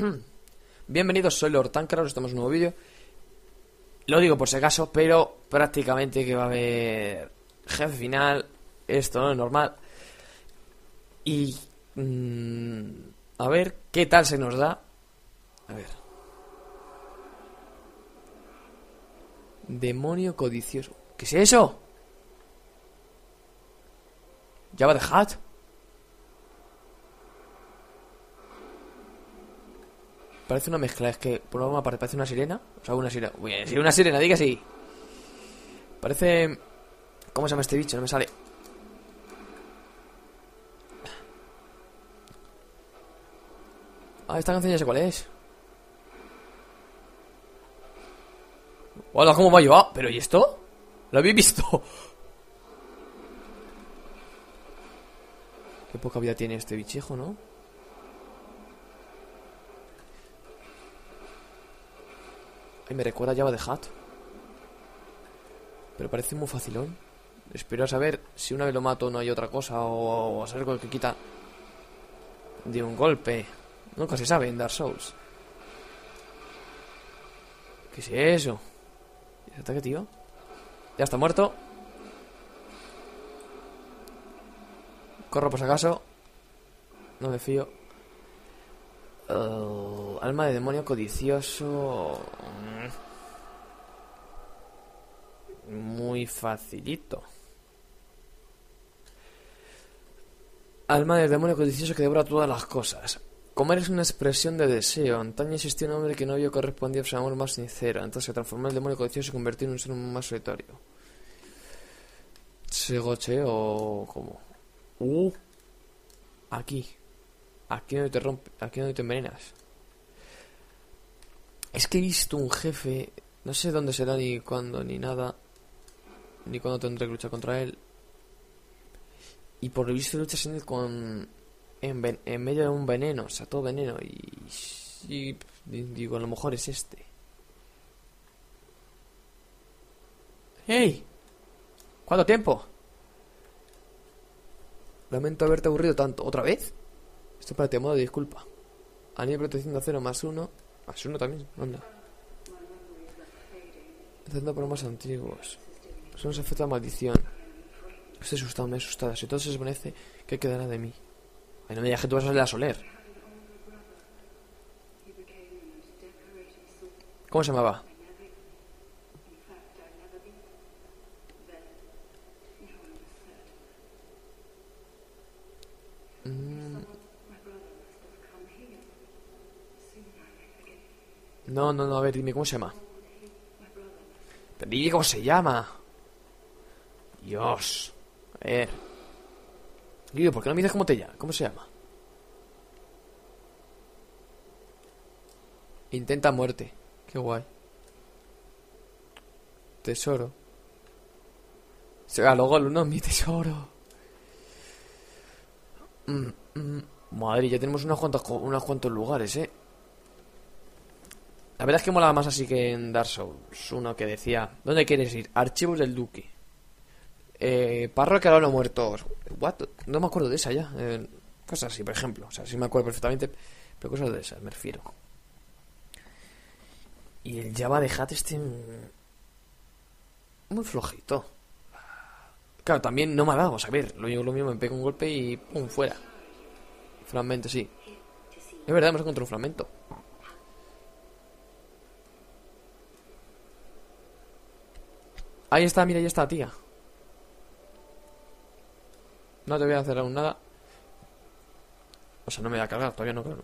Bienvenidos, soy Lord Tankar, estamos en un nuevo vídeo. Lo digo por si acaso, pero prácticamente que va a haber jefe final. Esto no es normal. Y... mm, a ver qué tal se nos da. A ver. Demonio codicioso. ¿Qué es eso? ¿Java de Hat? Parece una mezcla, es que por una parte parece una sirena. O sea, una sirena. Uy, sí, una sirena, diga sí. Parece. ¿Cómo se llama este bicho? No me sale. Ah, esta canción ya sé cuál es. Hola, ¿cómo va a llevar? ¿Pero y esto? ¿Lo habéis visto? Qué poca vida tiene este bichejo, ¿no? Ay, me recuerda a Java de Hat. Pero parece muy facilón. Espero saber si una vez lo mato no hay otra cosa o, o a saber con el que quita de un golpe. Nunca se sabe en Dark Souls. ¿Qué es eso? ¿Y ese ataque, tío? Ya está muerto. Corro por si acaso. No me fío. Oh, alma de demonio codicioso. Mm. Muy facilito. Alma del demonio codicioso que devora todas las cosas. Comer es una expresión de deseo. Antaño existía un hombre que no vio correspondía a su amor más sincero. Entonces se transformó el demonio codicioso y se convirtió en un ser más solitario. ¿Se goche o cómo? Uh. Aquí. Aquí donde te rompe, aquí donde te envenenas. Es que he visto un jefe, no sé dónde será ni cuándo ni nada, ni cuándo tendré que luchar contra él. Y por lo visto luchas en él con en, ven- en medio de un veneno, o sea, todo veneno y, y digo, a lo mejor es este. ¡Hey! ¿Cuánto tiempo? Lamento haberte aburrido tanto. ¿Otra vez? Esto para modo de disculpa. A nivel de protección de más uno. Más uno también. Anda. Haciendo problemas antiguos. Son efectos de maldición. Estoy asustado, me he asustado. Si todo se desvanece, ¿qué quedará de mí? Ay, no me digas que tú vas a salir a Soler. ¿Cómo se llamaba? Mm. No, no, no, a ver, dime, ¿cómo se llama? Pero dime cómo se llama. Dios. A ver. Guido, ¿por qué no me dices cómo te llama? ¿Cómo se llama? Intenta muerte. Qué guay. Tesoro. Se luego no, mi tesoro. Mm, mm. Madre, ya tenemos unos cuantos, unos cuantos lugares, eh. La verdad es que mola más así que en Dark Souls. Uno que decía, ¿dónde quieres ir? Archivos del Duque. Eh, parroquia de los muertos. What? No me acuerdo de esa ya. Eh, cosas así, por ejemplo. O sea, sí me acuerdo perfectamente. Pero cosas de esas, me refiero. Y el Java de Hat este... mm, Muy flojito. Claro, también no me ha dado. A ver. Lo único lo mismo me pega un golpe y pum, fuera. Fragmento, sí. Es verdad, hemos encontrado un fragmento. Ahí está, mira, ahí está, tía. No te voy a hacer aún nada. O sea, no me voy a cargar, todavía no, claro.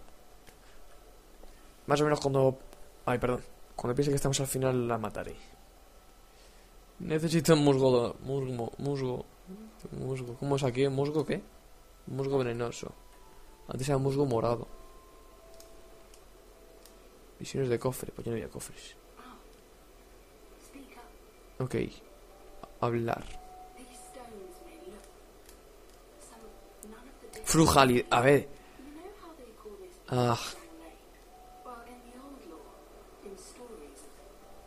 Más o menos cuando... Ay, perdón. Cuando piense que estamos al final la mataré. Necesito un musgo... Musgo... Musgo... Musgo... ¿Cómo es aquí? ¿Musgo qué? Musgo venenoso. Antes era musgo morado. Visiones de cofre. Pues ya no había cofres. Ok. Hablar. Frujali... A ver. Ah...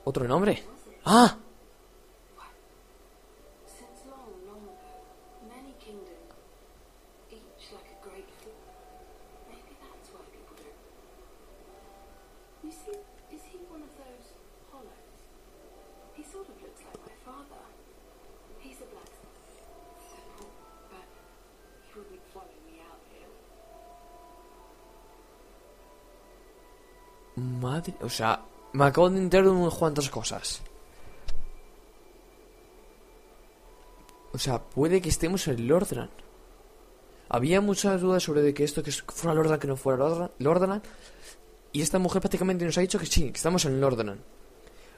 ¿Otro nombre? ¡Ah! O sea, me acabo de enterar de unas cuantas cosas. O sea, puede que estemos en Lordran. Había muchas dudas sobre de que esto que fuera Lordran, que no fuera Lordran. Y esta mujer prácticamente nos ha dicho que sí, que estamos en Lordran.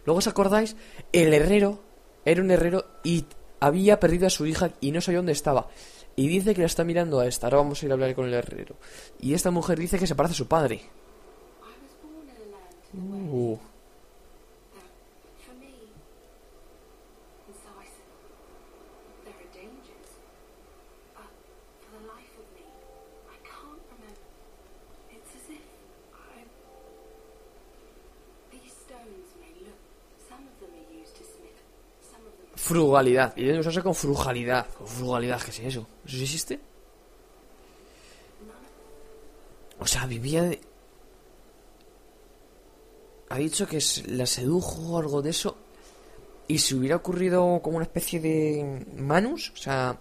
Luego, ¿os acordáis? El herrero era un herrero y había perdido a su hija y no sabía dónde estaba. Y dice que la está mirando a esta. Ahora vamos a ir a hablar con el herrero. Y esta mujer dice que se parece a su padre. West. Uh, frugalidad. Y debe usarse con frugalidad. Con frugalidad, ¿qué es eso? ¿Eso existe? O sea, vivía de... Ha dicho que la sedujo o algo de eso. Y si hubiera ocurrido como una especie de manus, o sea...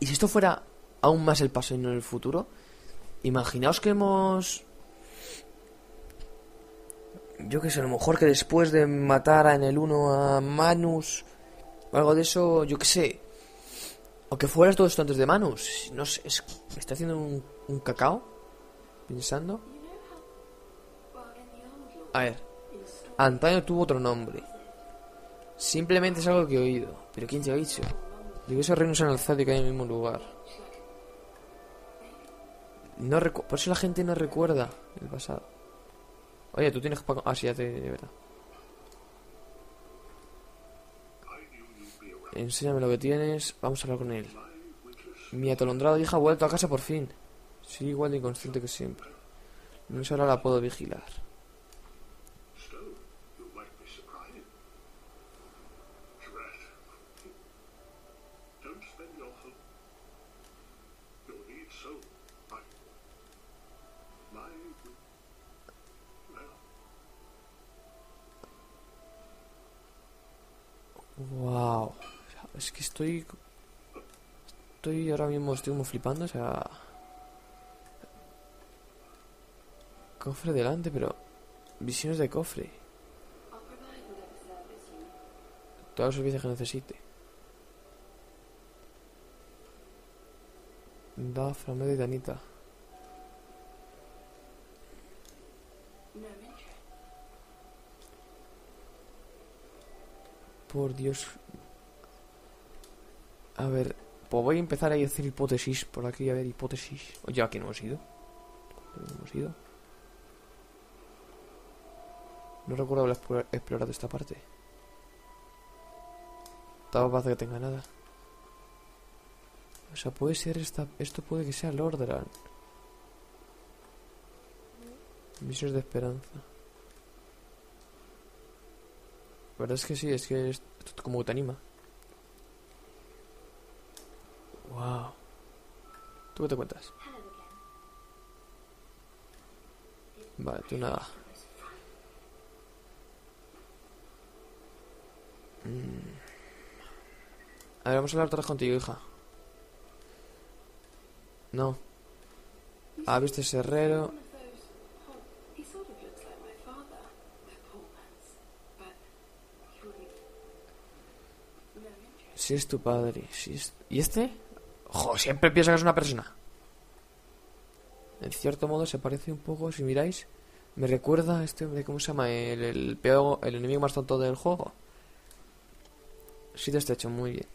Y si esto fuera aún más el paso no el futuro, imaginaos que hemos... Yo que sé, a lo mejor que después de matar en el 1 a Manus o algo de eso, yo que sé. O que fueras todo esto antes de Manus. No sé, es, está haciendo un cacao. Pensando. A ver, antaño tuvo otro nombre. Simplemente es algo que he oído. Pero ¿quién te ha dicho? Digo, esos reinos han alzado y hay en el mismo lugar. No recu- Por eso la gente no recuerda el pasado. Oye, tú tienes... Ah, sí, ya te... De verdad. Enséñame lo que tienes. Vamos a hablar con él. Mi atolondrado hija ha vuelto a casa por fin. Sí, igual de inconsciente que siempre. No sé ahora la puedo vigilar. Wow. Es que estoy... Estoy ahora mismo, estoy como flipando, o sea... Cofre delante, pero... Visiones de cofre. Todos los servicios que necesite. Da, Flamedo y Danita. Por Dios. A ver, pues voy a empezar a hacer hipótesis por aquí, a ver, hipótesis. Oye, aquí no hemos ido. ¿Dónde hemos ido? No recuerdo haber explora- explorado esta parte. Estaba para que tenga nada. O sea, puede ser esta. Esto puede que sea Lordran. Misiones de esperanza. La verdad es que sí, es que es- como que te anima. Wow. ¿Tú qué te cuentas? Vale, tú nada. Mm. A ver, vamos a hablar otra vez contigo, hija. No. Ah, viste ese herrero. Si es tu padre. Si es... ¿Y este? Ojo, siempre piensa que es una persona. En cierto modo se parece un poco, si miráis. Me recuerda este hombre, ¿cómo se llama? El, el, el enemigo más tonto del juego. Sí, te está hecho muy bien.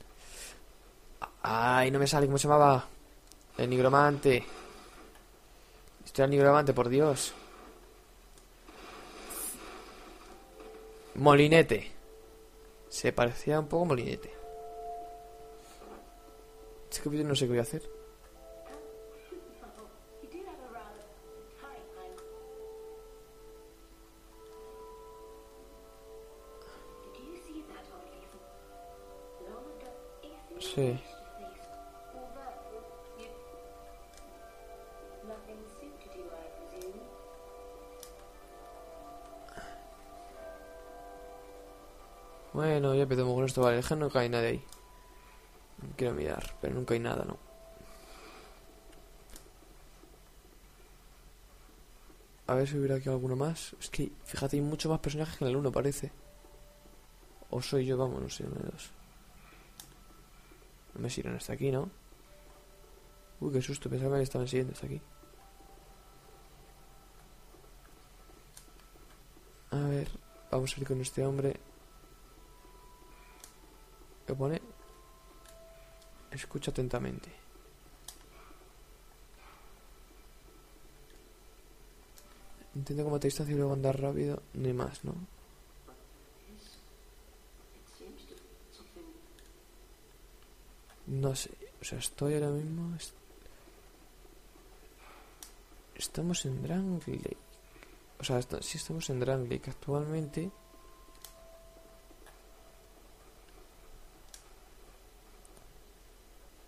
Ay, no me sale, ¿cómo se llamaba? El nigromante. Este era el nigromante, por Dios. Molinete. Se parecía un poco a Molinete. Es que yo no sé qué voy a hacer. Sí. Bueno, ya empezamos con esto. Vale, gen nunca hay nadie ahí. Quiero mirar, pero nunca hay nada, ¿no? A ver si hubiera aquí alguno más. Es que, fíjate, hay muchos más personajes que en el 1, parece. O soy yo, vamos, no sé, uno de dos. No me siguen hasta aquí, ¿no? Uy, qué susto, pensaba que estaban siguiendo hasta aquí. A ver, vamos a ir con este hombre. ¿Qué pone? Escucha atentamente. Intenta combatir distancia y luego andar rápido. Ni más, ¿no? No sé. O sea, estoy ahora mismo... est- Estamos en Drang Lake. O sea, esta- sí estamos en Drang Lake actualmente.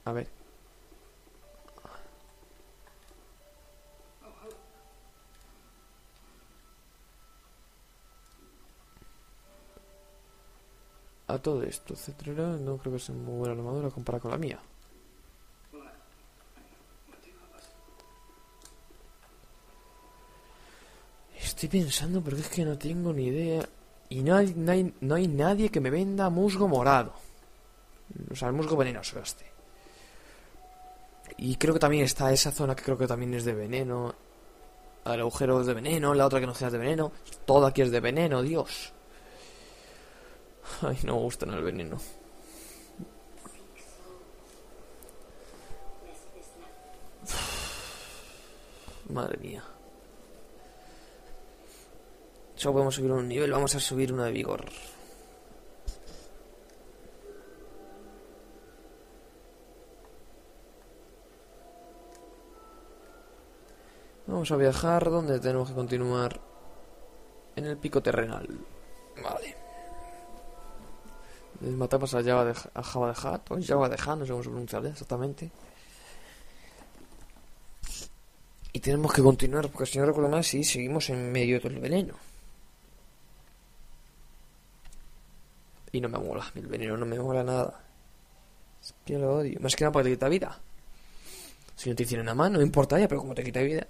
A ver. A todo esto, Cetrero no creo que sea muy buena armadura comparada con la mía. Estoy pensando porque es que no tengo ni idea. Y no hay, no hay, no hay nadie que me venda musgo morado. O sea, el musgo venenoso este. Y creo que también está esa zona que creo que también es de veneno. El agujero es de veneno, la otra que no sea de veneno. Todo aquí es de veneno, Dios. Ay, no me gusta el veneno. Madre mía. Solo podemos subir un nivel, vamos a subir uno de vigor. Vamos a viajar donde tenemos que continuar en el pico terrenal. Vale. Matamos a Java de, a Java de Hat, o Java de Hat, no sé cómo se pronuncia exactamente. Y tenemos que continuar, porque si no recuerdo mal, sí, seguimos en medio del veneno. Y no me mola, el veneno no me mola nada. Es que lo odio. Más que nada porque te quita vida. Si no te hicieran nada más, no me importaría, pero como te quita vida.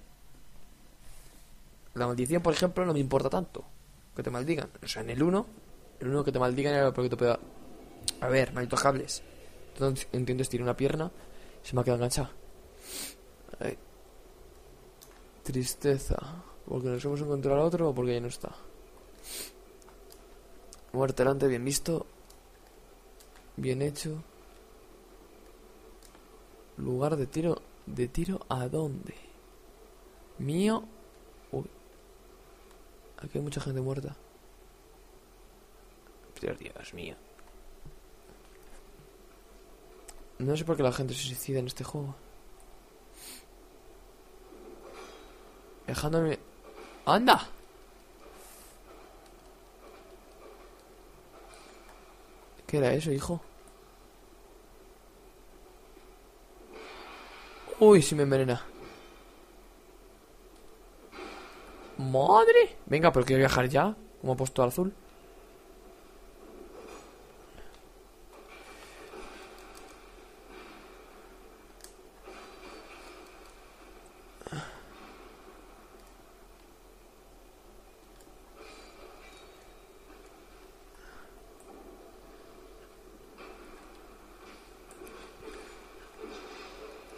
La maldición, por ejemplo, no me importa tanto. Que te maldigan. O sea, en el 1, el 1 que te maldigan era porque te pueda. A ver, malditos cables. Entonces, entiendes, tiene una pierna. Se me ha quedado enganchada. Tristeza. Porque nos hemos encontrado al otro o porque ya no está. Muerte delante, bien visto. Bien hecho. Lugar de tiro. ¿De tiro a dónde? Mío. Aquí hay mucha gente muerta. Dios mío. No sé por qué la gente se suicida en este juego. Dejándome... ¡Anda! ¿Qué era eso, hijo? Uy, si me envenena. ¡Madre! Venga, pero quiero viajar ya. Como he puesto azul.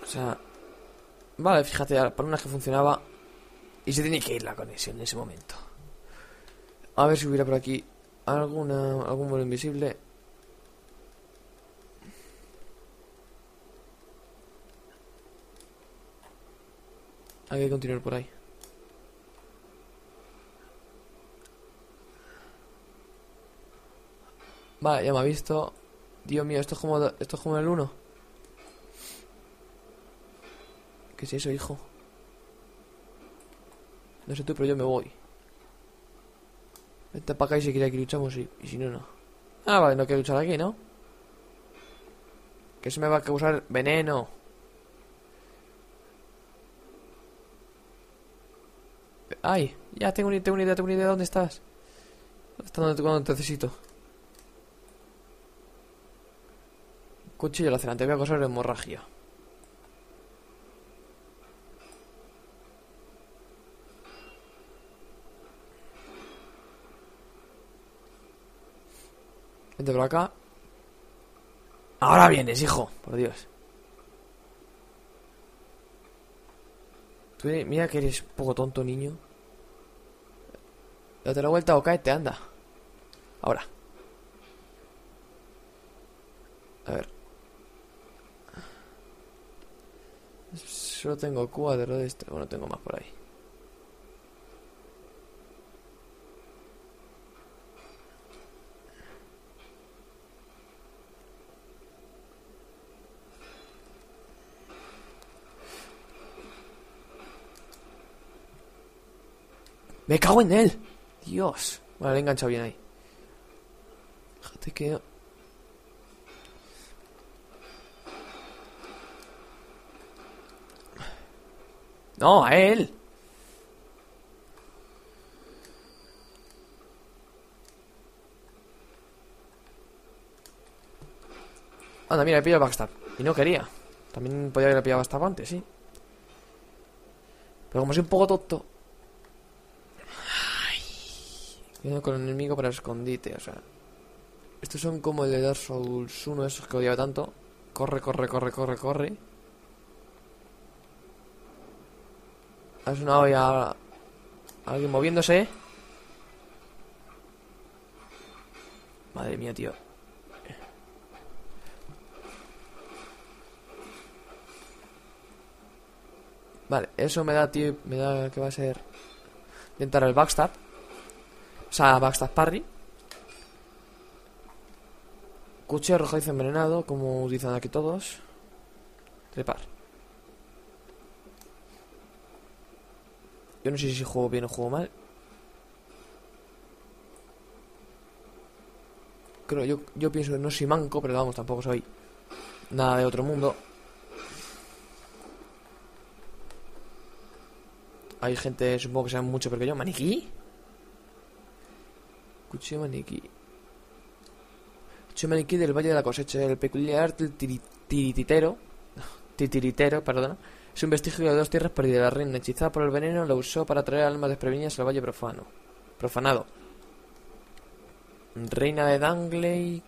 O sea... Vale, fíjate, para una que funcionaba y se tiene que ir la conexión en ese momento. A ver si hubiera por aquí alguna algún vuelo invisible. Hay que continuar por ahí. Vale, ya me ha visto. Dios mío, esto es como esto es como el 1. ¿Qué es eso, hijo? No sé tú, pero yo me voy. Vente para acá y si quiere aquí luchamos y, y si no, no. Ah, vale, no quiero luchar aquí, ¿no? Que se me va a causar veneno. Ay, ya tengo una, tengo una idea, tengo una idea de dónde estás. Hasta donde cuando te necesito. Cuchillo lacerante, voy a causar hemorragia. Por acá. Ahora vienes, hijo. Por Dios. Tú, mira que eres un poco tonto, niño. Date la vuelta o cáete, anda. Ahora. A ver. Solo tengo cuatro de este. Bueno, tengo más por ahí. ¡Me cago en él! Dios. Vale, le he enganchado bien ahí. Fíjate que... No, a él. Anda, mira, he pillado Backstab. Y no quería. También podía haber pillado Backstab antes, sí. Pero como soy un poco tonto... Viendo con el enemigo para escondite, o sea. Estos son como el de Dark Souls 1, esos que odiaba tanto. Corre, corre, corre, corre, corre. Ha sonado ya alguien moviéndose. Madre mía, tío. Vale, eso me da, tío, me da que va a ser intentar el backstab. O sea, backstab parry. Cuchillo arrojadizo envenenado, como utilizan aquí todos. Trepar. Yo no sé si juego bien o juego mal. Creo, yo, yo pienso que no soy manco, pero vamos, tampoco soy nada de otro mundo. Hay gente, supongo que sean mucho peor que yo. ¿Maniquí? Cuchillo maniquí. Cuchillo maniquí del Valle de la Cosecha. El peculiar tiri- tirititero. Titiritero, perdona. Es un vestigio de dos tierras perdidas. La reina, hechizada por el veneno, lo usó para traer almas desprevenidas al Valle Profano. Profanado. Reina de Dangley.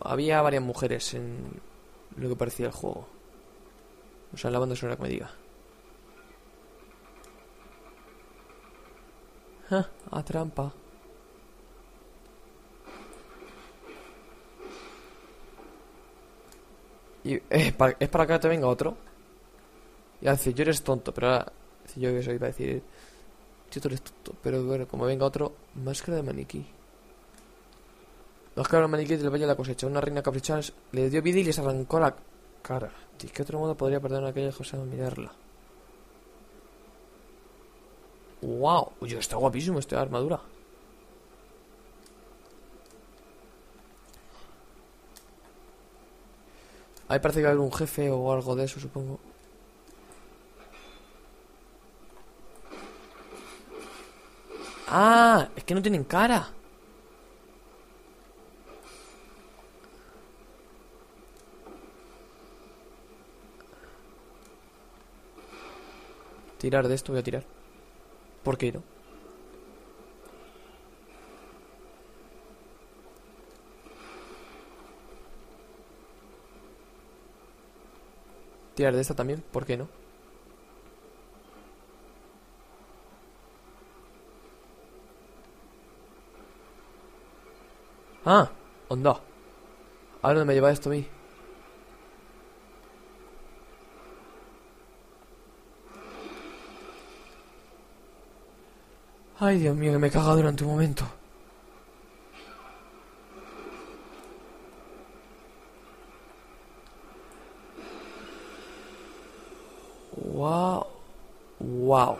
Había varias mujeres en lo que parecía el juego. O sea, la banda sonora que me diga. Ja, a trampa. Y eh, pa- es para que te venga otro. Y hace, yo eres tonto, pero ahora. Si yo que soy para decir. Si tú eres tonto, pero bueno, como venga otro. Máscara de maniquí. Máscara de maniquí del Valle de la Cosecha. Una reina caprichosa le dio vida y les arrancó la cara. ¿De qué otro modo podría perdonar a aquella cosa al mirarla? ¡Wow! Oye, está guapísimo esta armadura. Ahí parece que va a haber un jefe o algo de eso, supongo. ¡Ah! Es que no tienen cara. Tirar de esto voy a tirar. ¿Por qué no? Tirar de esta también, ¿por qué no? Ah, onda. ¿A dónde me lleva esto a mí? Ay, Dios mío, que me he cagado durante un momento. Wow. Wow.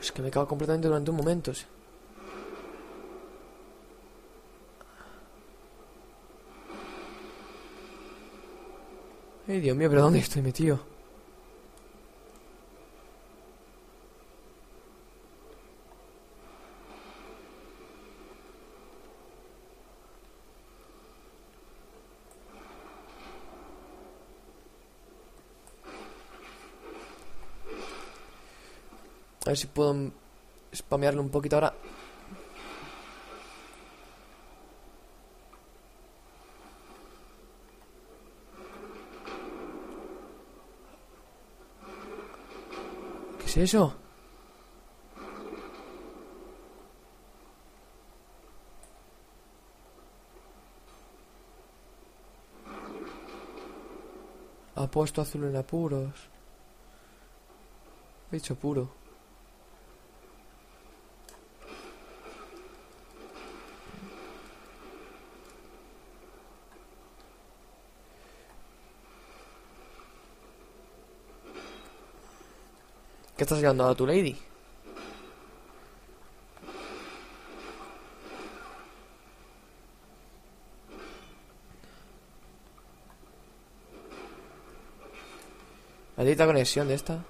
Es, que me cago completamente durante un momento. Dios mío, pero ¿dónde estoy metido? Ver si puedo spamearle un poquito ahora. ¿Qué es eso? Ha puesto azul en apuros. He dicho puro. ¿Qué estás llegando a tu lady? Maldita conexión de esta.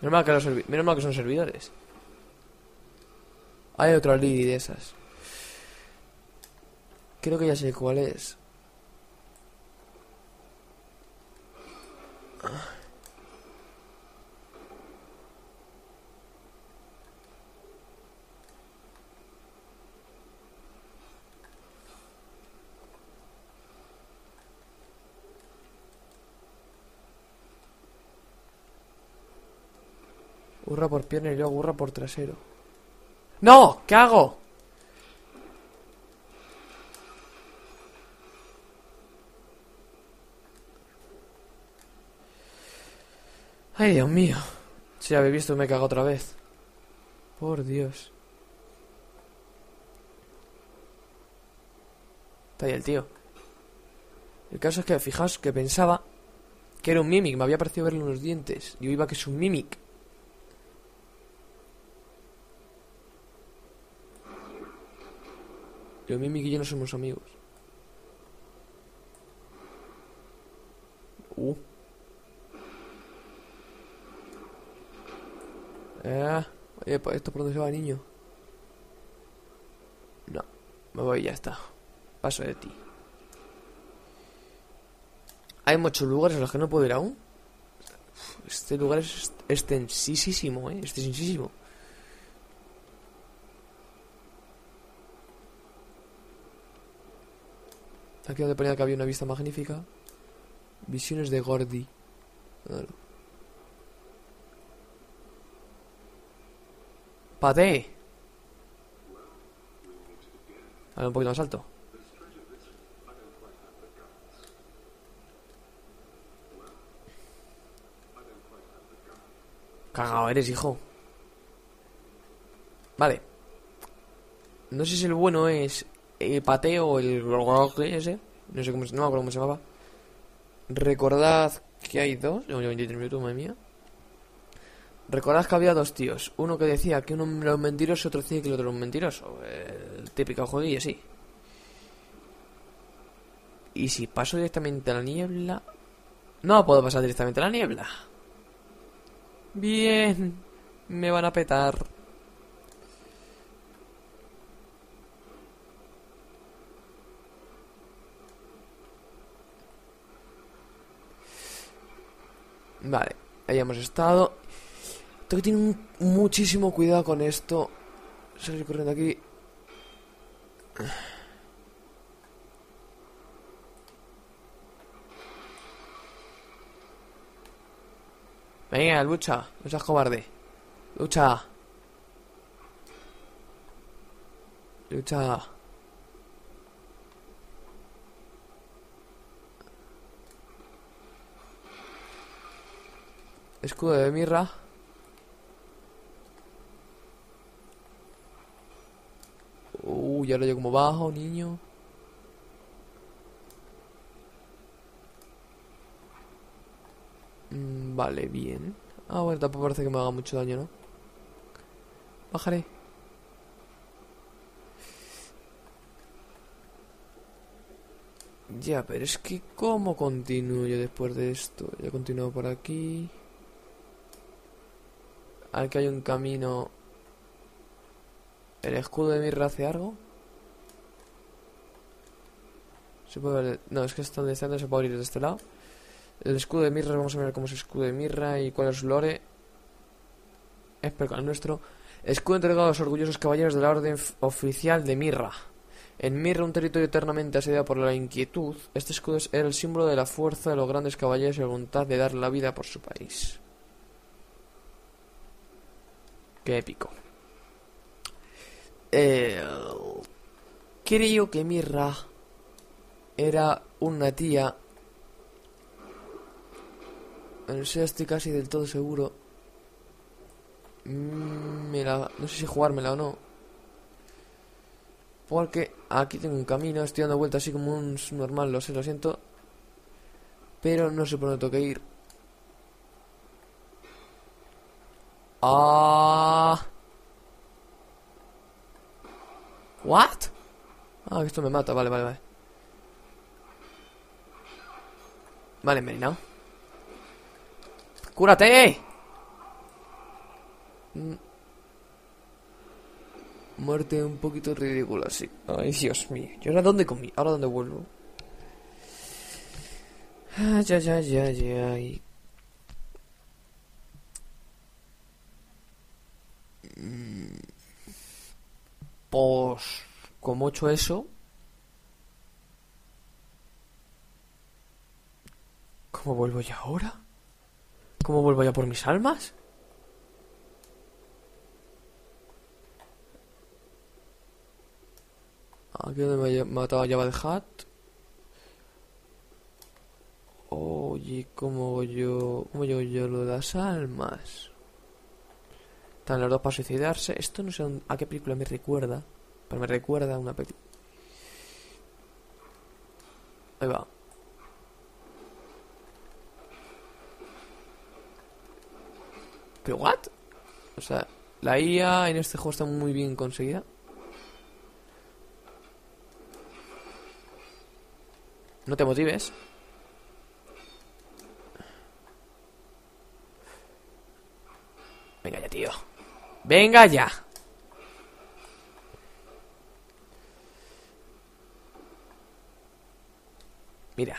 Menos mal que, los menos mal que son servidores. Hay otra lady de esas. Creo que ya sé cuál es. Hurra por pierna y luego hurra por trasero. ¡No! ¿Qué hago? Ay, Dios mío. Si habéis visto, me cago otra vez. Por Dios. Está ahí el tío. El caso es que, fijaos, que pensaba que era un mimic. Me había parecido verle unos dientes. Yo iba que es un mimic. Pero Mimic y yo no somos amigos. Uh. Eh, oye, esto por dónde se va, niño. No, me voy y ya está. Paso de ti. Hay muchos lugares a los que no puedo ir aún. Este lugar es extensísimo, eh. Extensísimo. Aquí donde ponía que había una vista magnífica. Visiones de Gordy. Claro. ¡Pate! Ahora un poquito más alto. Cagado eres, hijo. Vale. No sé si el bueno es el pateo el ese. No sé cómo no me acuerdo cómo se llamaba. Recordad que hay dos. No, 23 minutos, madre mía. Recordad que había dos tíos. Uno que decía que uno era un mentiroso otro decía que el otro era un mentiroso. El típico jueguillo, sí. Y si paso directamente a la niebla... No puedo pasar directamente a la niebla. Bien. Me van a petar. Vale, ahí hemos estado. Tengo que tener muchísimo cuidado con esto. Salir corriendo aquí. Venga, lucha. No cobarde. Lucha. Lucha. Escudo de mirra. Uy, ahora yo como bajo, niño. Mm, vale, bien. Ah, bueno, tampoco parece que me haga mucho daño, ¿no? Bajaré. Ya, pero es que ¿cómo continúo yo después de esto? Ya continúo por aquí. Aquí hay un camino. ¿El escudo de mirra hace algo? Se puede ver... No, es que está donde está, se puede abrir de este lado. El escudo de mirra, vamos a ver cómo es el escudo de mirra y cuál es su lore. Que el nuestro. Escudo entregado a los orgullosos caballeros de la Orden Oficial de Mirra. En Mirra, un territorio eternamente asediado por la inquietud, este escudo es- era el símbolo de la fuerza de los grandes caballeros y la voluntad de dar la vida por su país. Qué épico. Eh, creo que Mirra era una tía. No sé, estoy casi del todo seguro. Mm, Mira, no sé si jugármela o no. Porque aquí tengo un camino, estoy dando vueltas así como un normal, lo sé, lo siento. Pero no sé por dónde tengo que ir. Ah. What? Ah, esto me mata, vale, vale, vale. Vale, envenenado. ¡Cúrate! Mm. Muerte un poquito ridícula, sí. Ay, Dios mío. ¿Y ahora dónde comí? ¿Ahora dónde vuelvo? Ay, ay, ay, ay, ay. Pues, como he hecho eso, ¿cómo vuelvo ya ahora? ¿Cómo vuelvo ya por mis almas? Aquí donde me ha matado a Java de Hat. Oye, ¿cómo yo. ¿Cómo llego yo lo de las almas? Están los dos para suicidarse. Esto no sé a qué película me recuerda. Pero me recuerda una película. Ahí va. ¿Pero what? O sea, la IA en este juego está muy bien conseguida. No te motives. Venga ya, tío. Venga ya. Mira.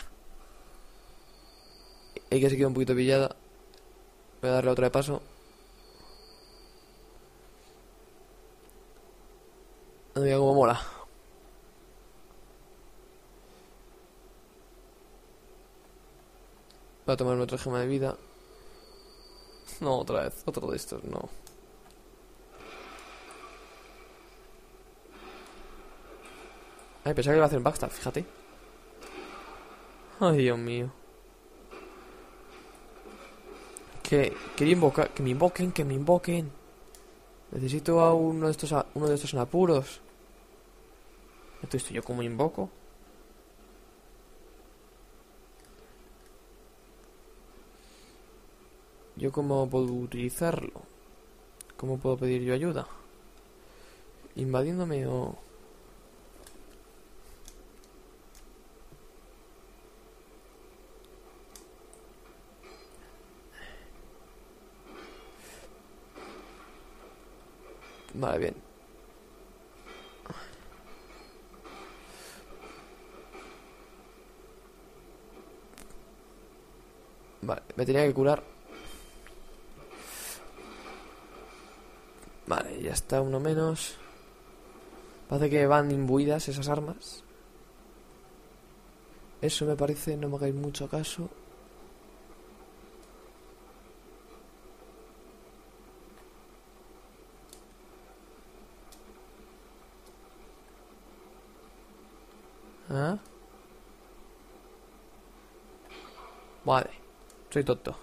Hay que se queda un poquito pillada. Voy a darle otra de paso. Mira cómo mola. Voy a tomar otra gema de vida. No, otra vez. Otro de estos, no. Ay, pensaba que iba a hacer backstab, fíjate. Ay, Dios mío. Que, invocar, que me invoquen, que me invoquen. Necesito a uno de estos, a- uno de estos en apuros. Estoy yo como invoco. ¿Yo cómo puedo utilizarlo? ¿Cómo puedo pedir yo ayuda? ¿Invadiéndome o...? Vale, bien. Vale, me tenía que curar. Vale, ya está uno menos. Parece que van imbuidas esas armas. Eso me parece, no me hagáis mucho caso. ¿Ah? Vale, soy tonto.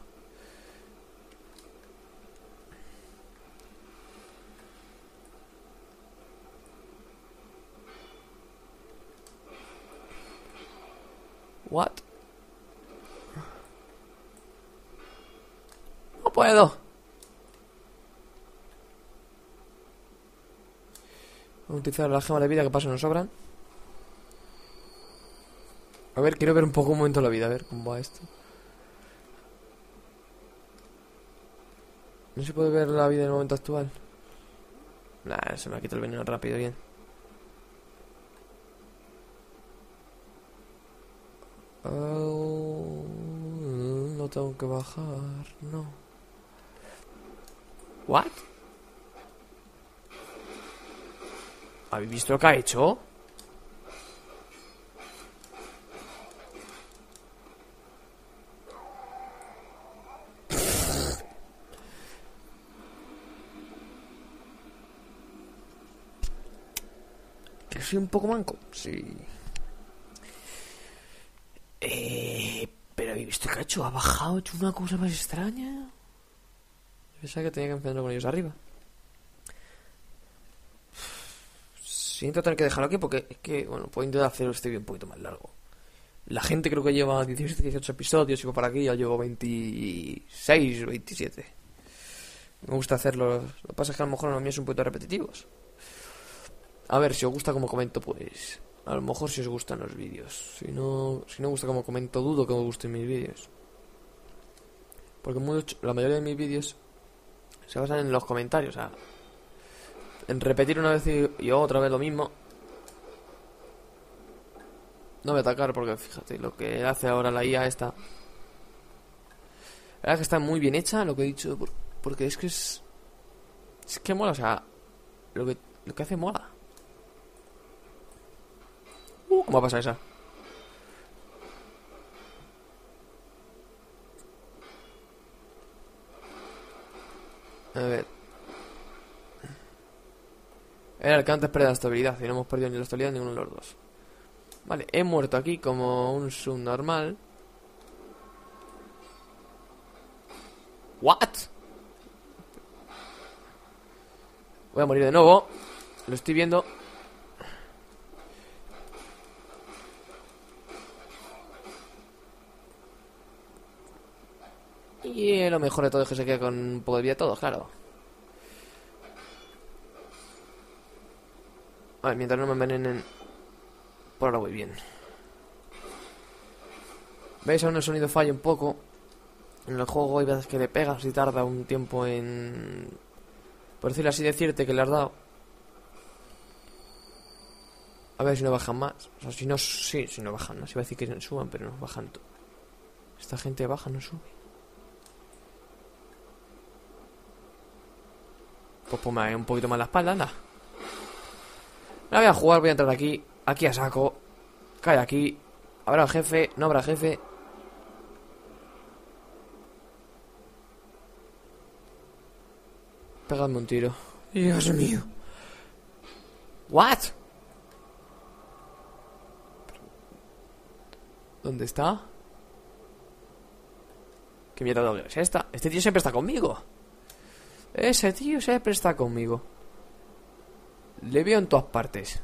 What? No puedo. Utilizar la gema de vida que paso nos sobran. A ver, quiero ver un poco un momento la vida, a ver cómo va esto. No se puede ver la vida en el momento actual. Nah, se me ha quitado el veneno rápido, bien. Oh, no tengo que bajar, no. ¿What? ¿Habéis visto lo que ha hecho? Que un poco manco, sí. Eh, pero habéis visto que ha hecho, ha bajado, hecho una cosa más extraña. Yo pensaba que tenía que empezar con ellos arriba. Siento tener que dejarlo aquí porque es que, bueno, puedo intentar hacer este vídeo un poquito más largo. La gente creo que lleva 17, 18 episodios y para aquí ya llevo 26, 27. Me gusta hacerlo. Lo que pasa es que a lo mejor los míos son un poquito repetitivos. A ver, si os gusta como comento, pues a lo mejor si os gustan los vídeos. Si no, si no os gusta como comento, dudo que os gusten mis vídeos. Porque mucho, la mayoría de mis vídeos se basan en los comentarios, o sea, en repetir una vez y, otra vez lo mismo. No voy a atacar porque fíjate lo que hace ahora la IA esta. La verdad es que está muy bien hecha lo que he dicho por- porque es que es es que mola, o sea, lo que lo que hace mola. Uh, ¿Cómo pasa esa? A ver. El antes perdía la estabilidad y no hemos perdido ni la estabilidad ni ninguno de los dos. Vale, he muerto aquí como un subnormal. ¿What? Voy a morir de nuevo. Lo estoy viendo. Y lo mejor de todo es que se queda con un poco de vida todo, claro. Vale, mientras no me envenenen. Por ahora voy bien. ¿Veis? Aún el sonido falla un poco. En el juego hay veces que le pegas y tarda un tiempo en. Por decirlo así, decirte que le has dado. A ver si no bajan más. O sea, si no. Sí, si no bajan. No se iba a decir que suban, pero no bajan. Esta gente baja, no sube. Pues ponme ahí un poquito más la espalda, anda. La voy a jugar, voy a entrar aquí. Aquí a saco. Cae aquí. Habrá jefe, no habrá jefe. Pegadme un tiro. Dios mío. What? ¿Dónde está? ¿Qué mierda doble es esta? Este tío siempre está conmigo. Ese tío siempre está conmigo. Le veo en todas partes.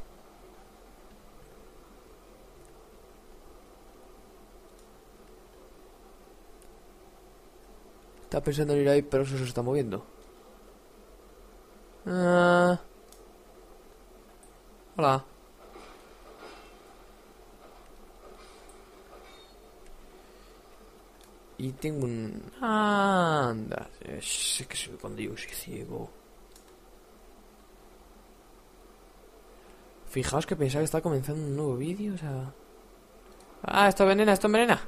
Está pensando en ir ahí, pero eso se está moviendo. Ah. Hola. Y tengo un... Anda. Sé que soy cuando yo soy ciego. Fijaos que pensaba que estaba comenzando un nuevo vídeo, o sea... Ah, esto venena, esto venena.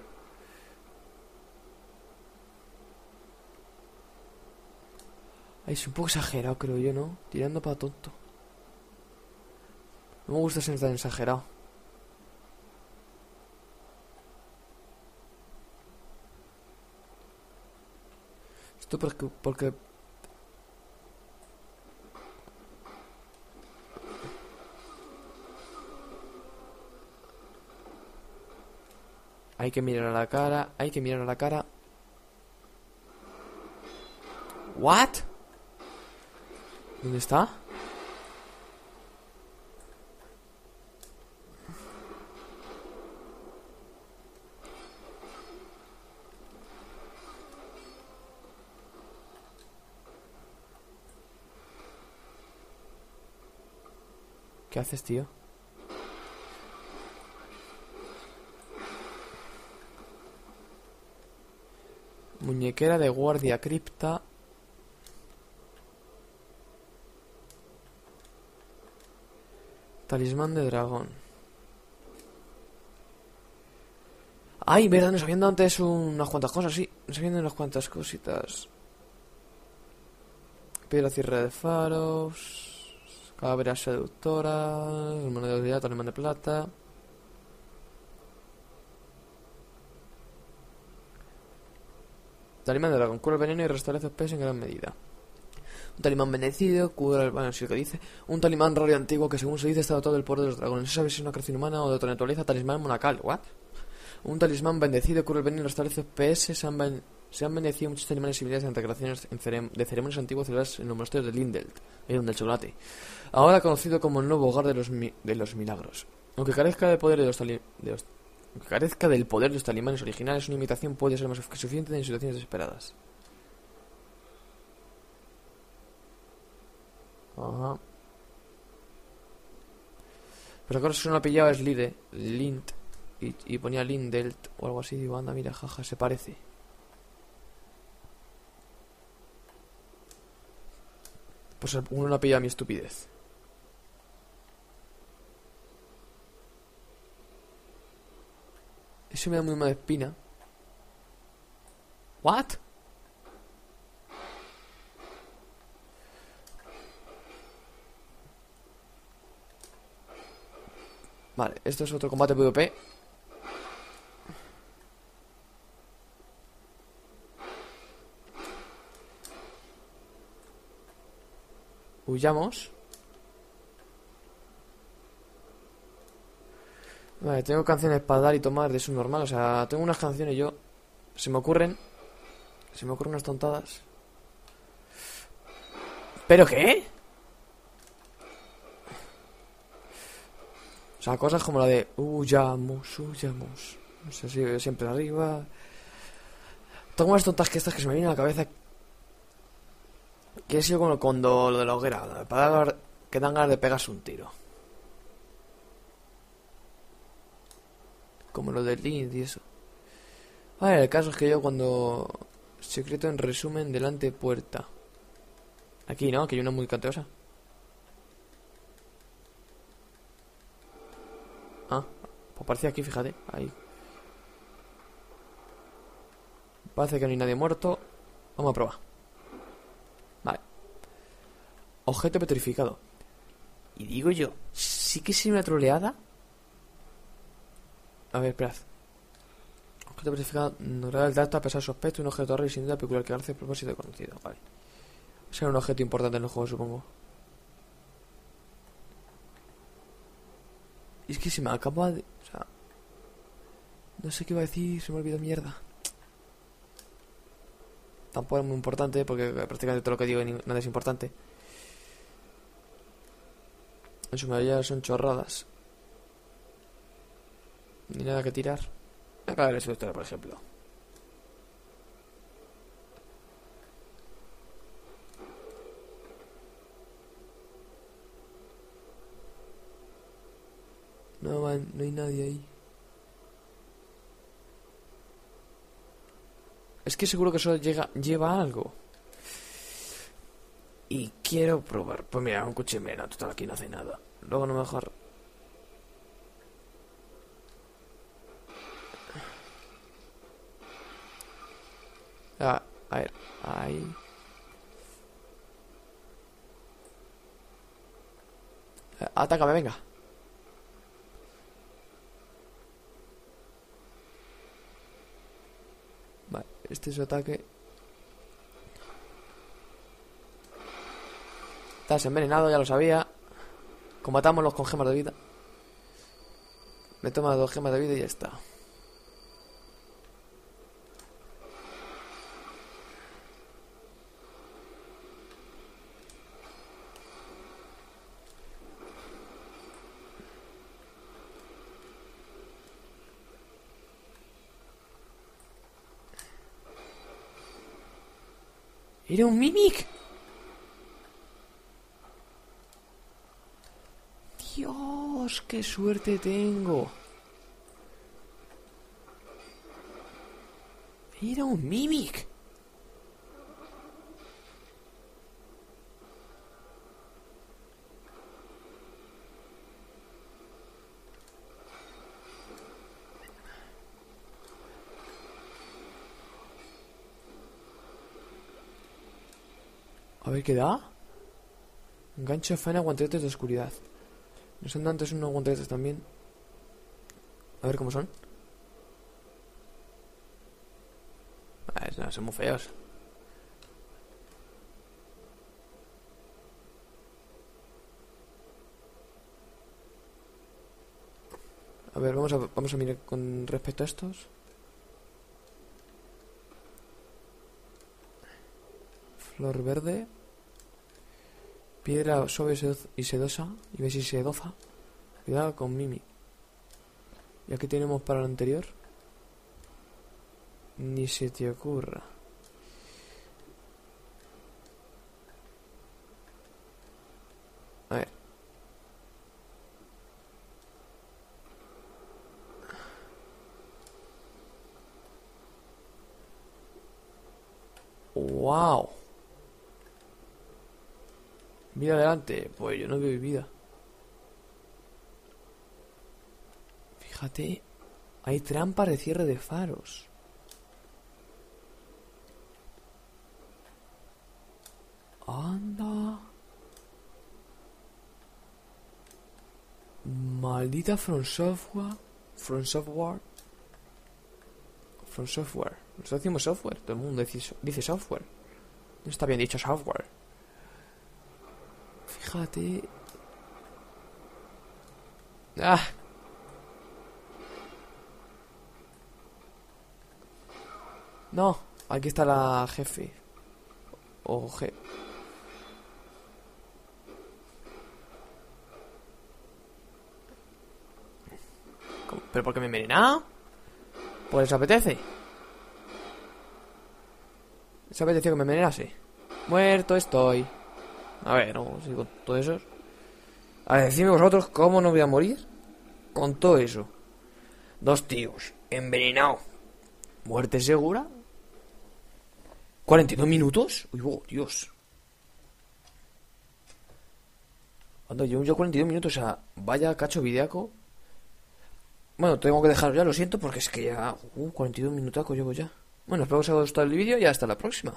Ay, es un poco exagerado, creo yo, ¿no? Tirando para tonto. No me gusta ser tan exagerado. Porque... porque... Hay que mirar a la cara, hay que mirar a la cara. What? ¿Dónde está? ¿Qué haces, tío? Muñequera de guardia cripta. Talismán de dragón. Ay, verdad, nos habían dado antes unas cuantas cosas, sí. Nos habían dado unas cuantas cositas. Piedra cierre de faros. Calavera seductora. Hermano de oscuridad, talismán de plata. Talismán de dragón. Cura el veneno y restablece PS en gran medida. Un talimán bendecido, cura el... Bueno, sí lo que dice. Un talimán raro antiguo que según se dice está dotado del poder de los dragones. No se sabe si es una creación humana o de otra naturaleza. Talismán monacal. ¿What? Un talismán bendecido cura el veneno y restablece PS. Se han, se han bendecido muchos talismanes similares ante creaciones de ceremonias antiguas celebradas en los monasterios de Lindelt, el del chocolate. Ahora conocido como el nuevo hogar de los, mi- de los milagros. Aunque carezca del poder de los, de talimanes originales, una imitación puede ser más que suficiente en situaciones desesperadas. Ajá. Pero ahora si no pillaba es Lide, Lint, y, y ponía Lindelt o algo así. Digo, anda, mira, jaja, se parece. Pues uno no ha pillado mi estupidez. Eso me da muy mala espina. ¿What? Vale, esto es otro combate PvP. Huyamos. Vale, tengo canciones para dar y tomar de eso normal. O sea, tengo unas canciones yo. Se me ocurren. Se me ocurren unas tontadas. ¿Pero qué? O sea, cosas como la de huyamos, huyamos. No sé si siempre arriba. Tengo unas tontas que estas que se me vienen a la cabeza. Que sido como cuando lo de la hoguera. Para dar- que dan ganas de pegarse un tiro. Como lo del Link y eso. Vale, el caso es que yo cuando... Secreto en resumen delante puerta. Aquí, ¿no? Que hay una muy canteosa. Ah, pues parecía aquí, fíjate. Ahí. Parece que no hay nadie muerto. Vamos a probar. Objeto petrificado. Y digo yo, ¿sí que es una troleada? A ver, esperad. Objeto petrificado no graba el dato a pesar de su aspecto, un objeto raro y sin duda peculiar que hace propósito conocido. Vale. Será un objeto importante en el juego, supongo. Es que se me acaba de... O sea... No sé qué iba a decir, se me olvidó mierda. Tampoco es muy importante porque prácticamente todo lo que digo nada es importante. En su mayoría son chorradas. Ni nada que tirar. Acá ver eso por ejemplo. No, man, no hay nadie ahí. Es que seguro que eso llega, lleva algo. Y quiero probar. Pues mira, un cuchimeno, total aquí no hace nada. Luego no mejor. Ah, a ver, ahí. Eh, Atácame, venga. Vale, este es su ataque. Envenenado, ya lo sabía. Combatámoslos con gemas de vida. Me toma dos gemas de vida y ya está. ¡Era un Mimic! Qué suerte tengo. Era un Mimic. A ver qué da. Gancho faena, guanteletes de oscuridad. ¿No son antes unos guanteletes también? A ver cómo son. No, son muy feos. A ver, vamos a, vamos a mirar con respecto a estos. Flor verde. Piedra suave y sedosa. Y ves si sedosa. Cuidado con Mimi. ¿Y aquí tenemos para lo anterior? Ni se te ocurra. A ver. ¡Wow! Pues yo no veo vida. Fíjate. Hay trampas de cierre de faros. Anda. Maldita From Software. From Software. From Software. Nosotros decimos software. Todo el mundo dice software. No está bien dicho software. Fíjate. Ah. No, aquí está la jefe. O je. ¿Cómo? ¿Pero por qué me he envenenado? Pues les apetece. Les apeteció que me envenenase. Muerto estoy. A ver, no, si con todo eso. A ver, decidme vosotros cómo no voy a morir con todo eso. Dos tíos, envenenado. ¿Muerte segura? ¿42 minutos? Uy, oh, Dios. Anda, yo ya 42 minutos, o sea, vaya cacho videaco. Bueno, tengo que dejarlo ya, lo siento, porque es que ya... Uh, 42 minutacos llevo ya. Bueno, espero que os haya gustado el vídeo y hasta la próxima.